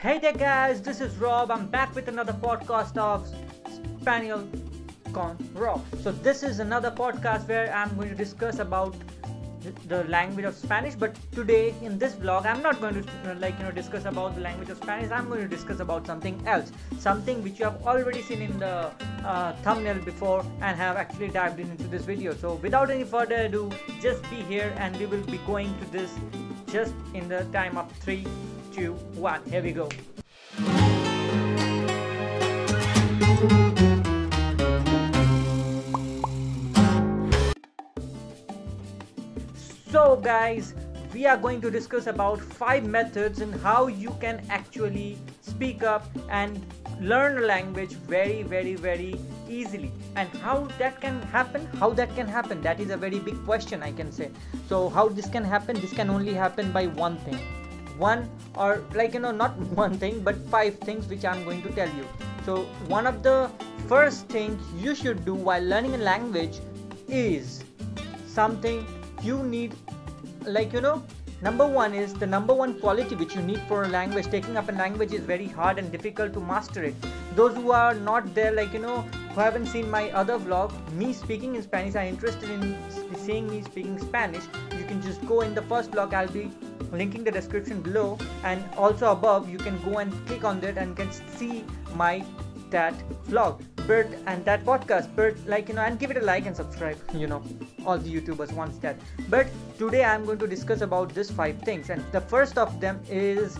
Hey there, guys, this is Rob. I'm back with another podcast of Español con Rob. So, this is another podcast where I'm going to discuss about the language of Spanish. But today, in this vlog, I'm not going to uh, like you know discuss about the language of Spanish. I'm going to discuss about something else, something which you have already seen in the uh, thumbnail before and have actually dived into this video. So, without any further ado, just be here and we will be going to this just in the time of three two, one. Here we go. So guys, we are going to discuss about five methods and how you can actually speak up and learn a language very very very easily. And how that can happen? How that can happen? That is a very big question i can say. So how this can happen? This can only happen by one thing one or like you know not one thing but five things which i'm going to tell you. So one of the first things you should do while learning a language is something you need like you know number one is the number one quality which you need for a language. Taking up a language is very hard and difficult to master it. Those who are not there like you know who haven't seen my other vlog me speaking in spanish are interested in seeing me speaking spanish can just go in the first vlog i'll be linking the description below. And also above you can go and click on that and can see my that vlog. But and that podcast. But like you know and give it a like and subscribe you know all the youtubers wants that. But today i'm going to discuss about this five things. And the first of them is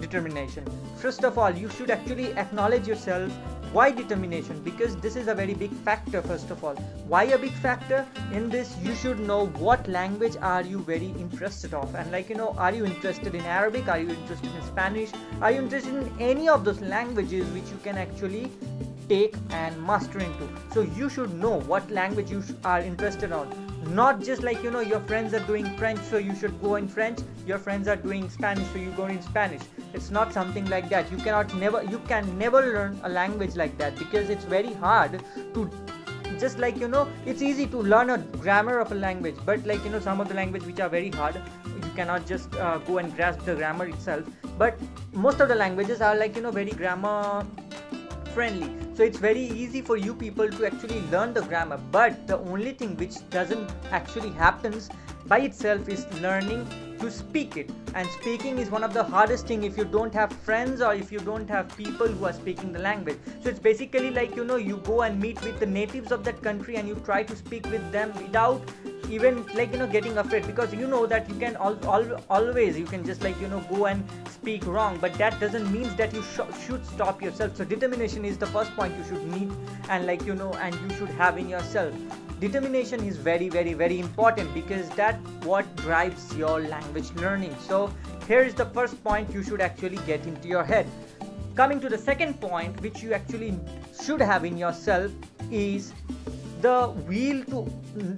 determination. First of all you should actually acknowledge yourself why determination? Because this is a very big factor first of all. Why a big factor? In this you should know what language are you very interested of. And like you know are you interested in arabic? Are you interested in spanish? Are you interested in any of those languages which you can actually take and master into? So you should know what language you are interested on not just like you know your friends are doing french so you should go in french. Your friends are doing spanish so you go in spanish. It's not something like that. You cannot never you can never learn a language like that because it's very hard to just like you know it's easy to learn a grammar of a language but like you know some of the language which are very hard you cannot just uh, go and grasp the grammar itself. But most of the languages are like you know very grammar friendly so it's very easy for you people to actually learn the grammar but the only thing which doesn't actually happens by itself is learning to speak it. And speaking is one of the hardest thing if you don't have friends or if you don't have people who are speaking the language. So it's basically like you know you go and meet with the natives of that country and you try to speak with them without even like you know getting afraid. Because you know that you can al- al- always you can just like you know go and speak wrong. But that doesn't mean that you sh- should stop yourself. So determination is the first point you should need and like you know and you should have in yourself. Determination is very very very important because that what drives your language learning. So here is the first point you should actually get into your head. Coming to the second point which you actually should have in yourself is the wheel to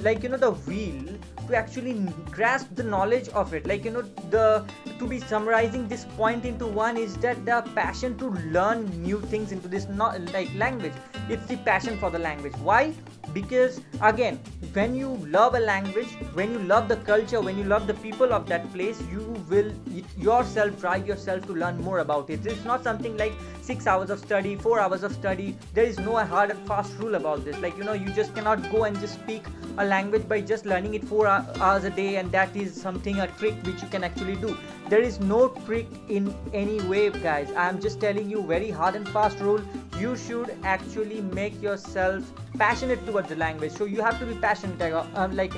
like you know the wheel to actually grasp the knowledge of it. Like you know the to be summarizing this point into one is that the passion to learn new things into this not like language. It's the passion for the language. Why because again when you love a language when you love the culture when you love the people of that place you will yourself drive yourself to learn more about it. It's not something like six hours of study four hours of study. There is no hard and fast rule about this. Like you know you just cannot go and just speak a language by just learning it four hours a day and that is something a trick which you can actually do. There is no trick in any way guys. I am just telling you very hard and fast rule you should actually make yourself passionate towards the language. So you have to be passionate uh, like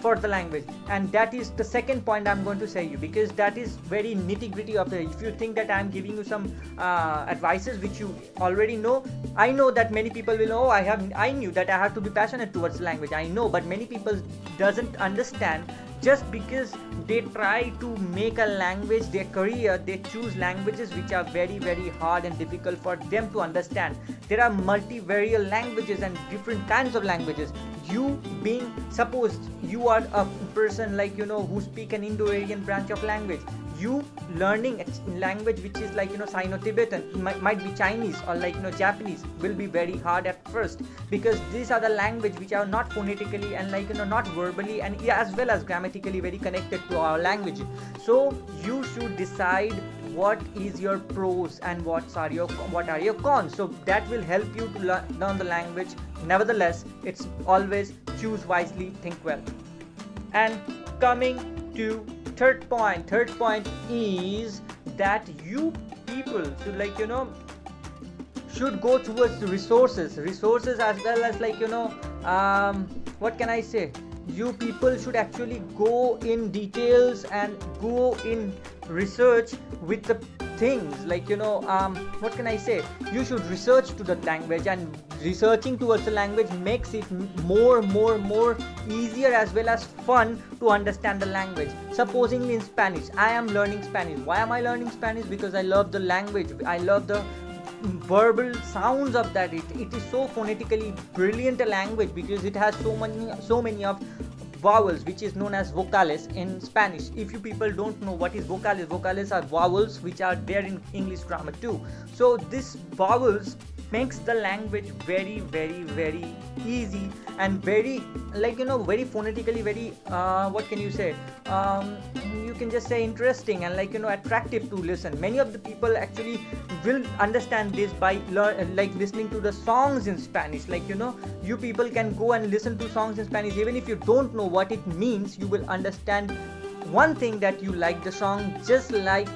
for the language. And that is the second point i'm going to say you because that is very nitty gritty of it if you think that i'm giving you some uh, advices which you already know i know that many people will know oh, i have i knew that i have to be passionate towards the language. I know but many people doesn't understand just because they try to make a language their career they choose languages which are very very hard and difficult for them to understand. There are multivariate languages and different kinds of languages. You being suppose you are a person like you know who speak an indo-aryan branch of language you learning language which is like you know sino-tibetan might, might be chinese or like you know japanese will be very hard at first because these are the language which are not phonetically and like you know not verbally and as well as grammatically very connected to our language. So you should decide what is your pros and what are your what are your cons. So that will help you to learn the language. Nevertheless it's always choose wisely think well. And coming to third point third point is that you people should like you know should go towards resources resources as well as like you know um, what can i say? You people should actually go in details and go in research with the things. Like you know um, what can i say? You should research to the language and researching towards the language makes it more more more easier as well as fun to understand the language. Supposingly in spanish i am learning spanish. Why am i learning spanish? Because i love the language. I love the verbal sounds of that. It, it is so phonetically brilliant a language because it has so many so many of vowels which is known as vocales in spanish. If you people don't know what is vocales vocales are vowels which are there in english grammar too. So this vowels makes the language very very very easy and very like you know very phonetically very uh, what can you say? Um, you can just say interesting and like you know attractive to listen. Many of the people actually will understand this by like listening to the songs in spanish. Like you know you people can go and listen to songs in spanish. Even if you don't know what it means you will understand one thing that you like the song just like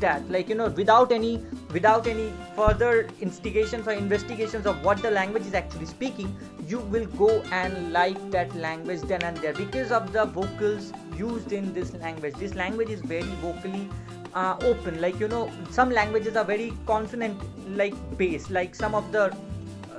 that like you know without any without any further instigations or investigations of what the language is actually speaking you will go and like that language then and there because of the vocals used in this language. This language is very vocally uh, open. Like you know some languages are very consonant like based like some of the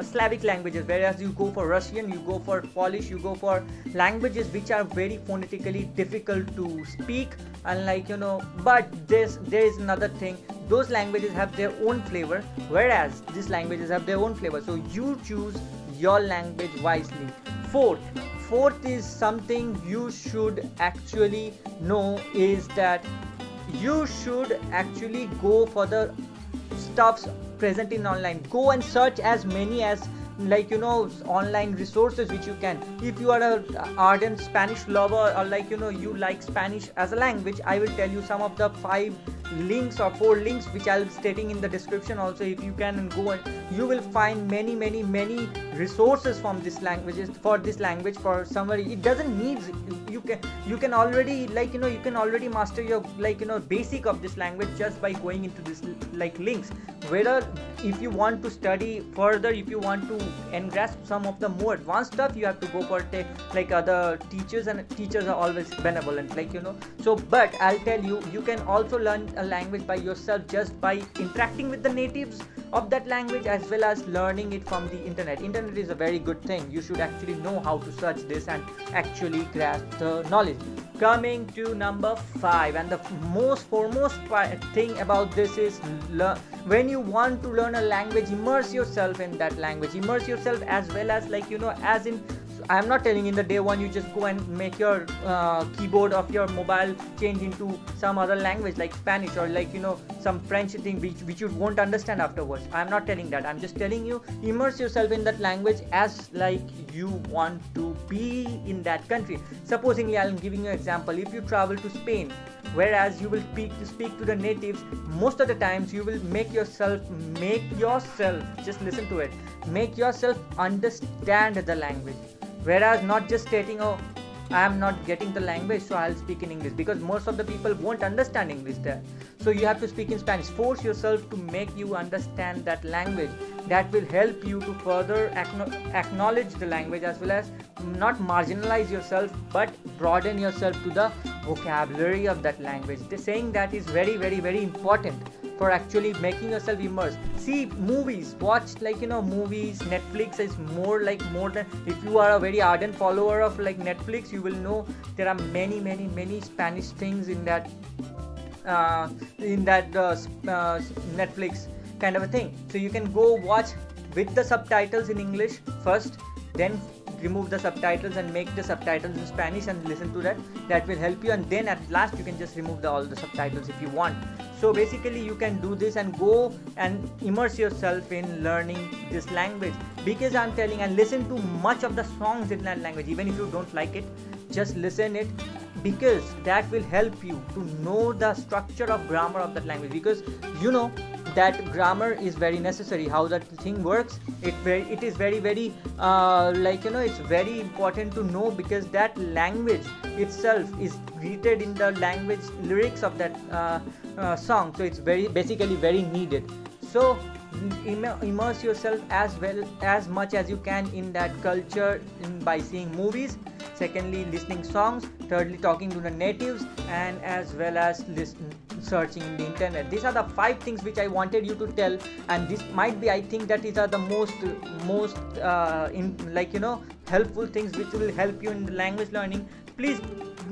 Slavic languages, whereas you go for Russian, you go for Polish, you go for languages which are very phonetically difficult to speak, and like you know, but this there is another thing. Those languages have their own flavor, whereas these languages have their own flavor. So you choose your language wisely. Fourth, fourth is something you should actually know is that you should actually go for the stuffs present in online. Go and search as many as like you know online resources which you can. If you are a ardent spanish lover or like you know you like spanish as a language i will tell you some of the five links or four links which i'll be stating in the description also. If you can go and you will find many many many resources from this languages for this language for summary it doesn't need you can you can already like you know you can already master your like you know basic of this language just by going into this like links. Whether if you want to study further if you want to grasp some of the more advanced stuff you have to go for te- like other teachers and teachers are always benevolent like you know. So but i'll tell you you can also learn a language by yourself just by interacting with the natives of that language as well as learning it from the internet. Internet is a very good thing. You should actually know how to search this and actually grasp the knowledge. Coming to number five and the most foremost thing about this is le- when you want to learn a language immerse yourself in that language. Immerse yourself as well as like you know as in i'm not telling in the day one you just go and make your uh, keyboard of your mobile change into some other language like spanish or like you know some french thing which, which you won't understand afterwards. I'm not telling that. I'm just telling you immerse yourself in that language as like you want to be in that country. Supposingly i'm giving you an example. If you travel to spain whereas you will speak to speak to the natives most of the times you will make yourself make yourself just listen to it make yourself understand the language whereas not just stating oh i am not getting the language so i'll speak in english because most of the people won't understand english there. So you have to speak in spanish. Force yourself to make you understand that language. That will help you to further acknowledge the language as well as not marginalize yourself but broaden yourself to the vocabulary of that language. The saying that is very very very important for actually making yourself immersed. See movies watch like you know movies netflix is more like more than if you are a very ardent follower of like netflix you will know there are many many many spanish things in that uh, in that uh, uh, netflix kind of a thing. So you can go watch with the subtitles in english first then remove the subtitles and make the subtitles in Spanish and listen to that. That will help you, and then at last you can just remove the, all the subtitles if you want. So basically, you can do this and go and immerse yourself in learning this language. Because I'm telling and listen to much of the songs in that language, even if you don't like it, just listen it. Because that will help you to know the structure of grammar of that language. Because you know that grammar is very necessary how that thing works. It very it is very very uh, like you know it's very important to know because that language itself is greeted in the language lyrics of that uh, uh, song. So it's very basically very needed. So immerse yourself as well as much as you can in that culture in, by seeing movies. Secondly listening songs. Thirdly talking to the natives. And as well as listen, searching in the internet. These are the five things which i wanted you to tell and this might be i think that these are the most most uh, in like you know helpful things which will help you in the language learning. Please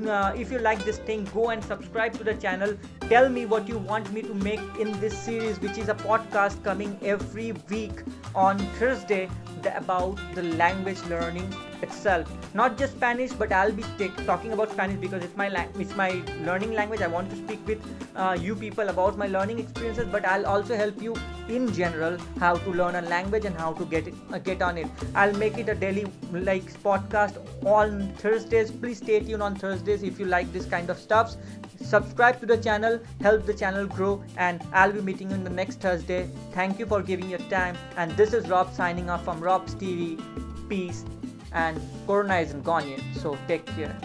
uh, if you like this thing go and subscribe to the channel. Tell me what you want me to make in this series which is a podcast coming every week on thursday about the language learning itself. Not just spanish but i'll be talking about spanish because it's my it's my learning language. I want to speak with uh, you people about my learning experiences but i'll also help you in general how to learn a language and how to get it uh, get on it. I'll make it a daily like podcast on thursdays. Please stay tuned on thursdays if you like this kind of stuffs subscribe to the channel help the channel grow and i'll be meeting you in the next thursday. Thank you for giving your time. And this is rob signing off from rob's tv peace. And corona isn't gone yet so take care.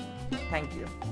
Thank you